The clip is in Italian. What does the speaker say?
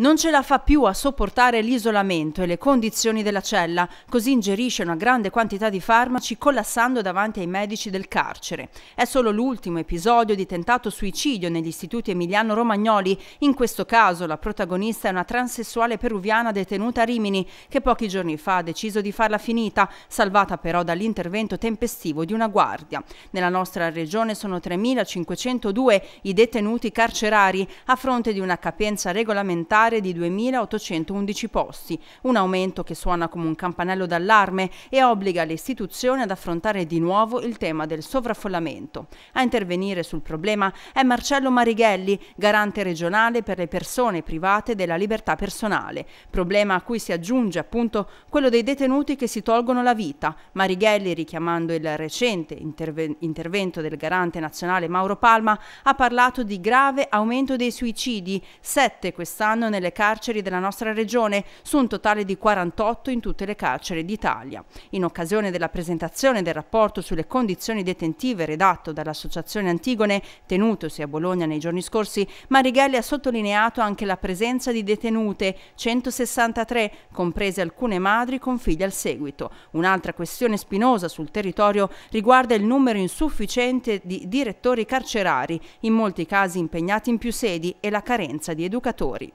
Non ce la fa più a sopportare l'isolamento e le condizioni della cella, così ingerisce una grande quantità di farmaci collassando davanti ai medici del carcere. È solo l'ultimo episodio di tentato suicidio negli istituti emiliano-romagnoli. In questo caso la protagonista è una transessuale peruviana detenuta a Rimini che pochi giorni fa ha deciso di farla finita, salvata però dall'intervento tempestivo di una guardia. Nella nostra regione sono 3.502 i detenuti carcerari a fronte di una capienza regolamentare parlamentare di 2.811 posti, un aumento che suona come un campanello d'allarme e obbliga le istituzioni ad affrontare di nuovo il tema del sovraffollamento. A intervenire sul problema è Marcello Marighelli, garante regionale per le persone private della libertà personale, problema a cui si aggiunge appunto quello dei detenuti che si tolgono la vita. Marighelli, richiamando il recente interve- intervento del garante nazionale Mauro Palma, ha parlato di grave aumento dei suicidi, sette quest'anno nel nelle carceri della nostra regione, su un totale di 48 in tutte le carceri d'Italia. In occasione della presentazione del rapporto sulle condizioni detentive redatto dall'Associazione Antigone, tenutosi a Bologna nei giorni scorsi, Marighelli ha sottolineato anche la presenza di detenute, 163, comprese alcune madri con figli al seguito. Un'altra questione spinosa sul territorio riguarda il numero insufficiente di direttori carcerari, in molti casi impegnati in più sedi, e la carenza di educatori.